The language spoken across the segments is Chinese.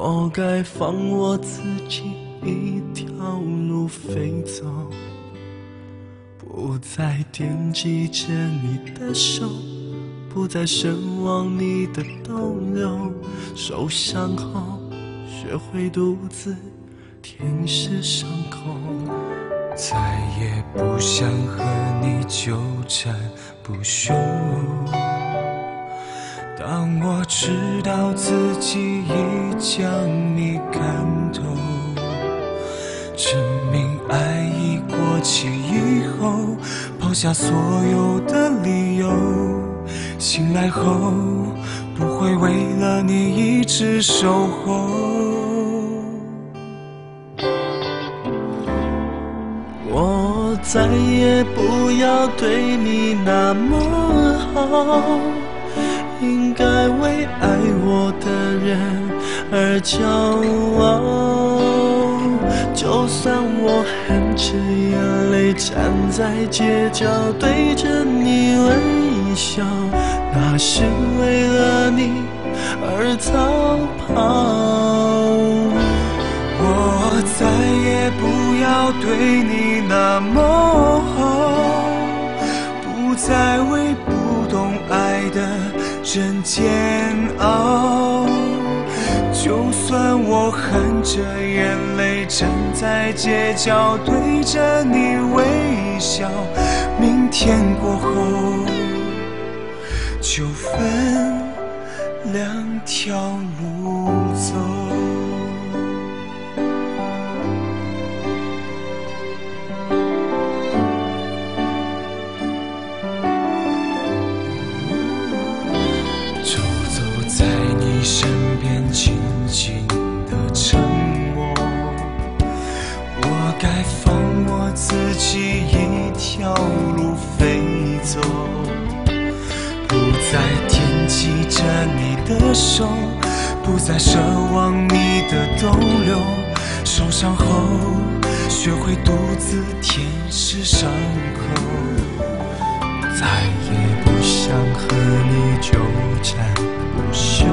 我该放我自己一条路飞走，不再惦记着你的手，不再奢望你的逗留，受伤后学会独自舔舐伤口。再也不想和你纠缠不休。当我知道自己已将你看透，证明爱已过期以后，抛下所有的理由，醒来后不会为了你一直守候。我再也不要对你那么好，应该为爱我的人而骄傲。就算我含着眼泪站在街角对着你微笑，那是为了你而逃跑。我再也不要对你那么好，不再为不懂爱的真煎熬。就算我含着眼泪站在街角对着你微笑，明天过后就分两条路走。起一条路飞走，不再惦记着你的手，不再奢望你的逗留。受伤后，学会独自舔舐伤口。再也不想和你纠缠不休。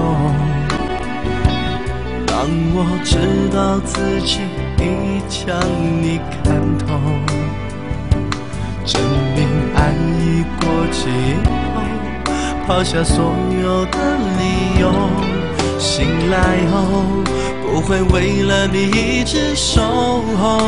当我知道自己已将你看透，证明爱已过期后。抛下所有的理由，醒来后不会为了你一直守候。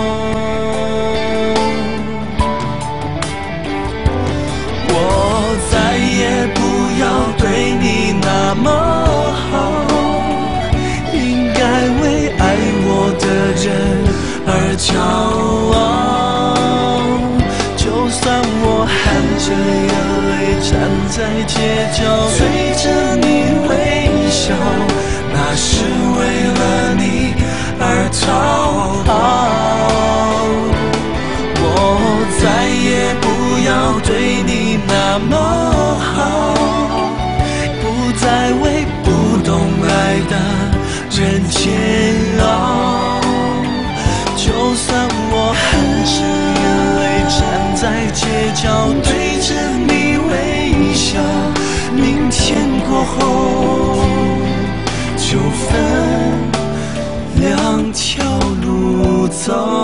真煎熬。就算我含着眼泪站在街角对着你微。笑，明天过后就分两条路走。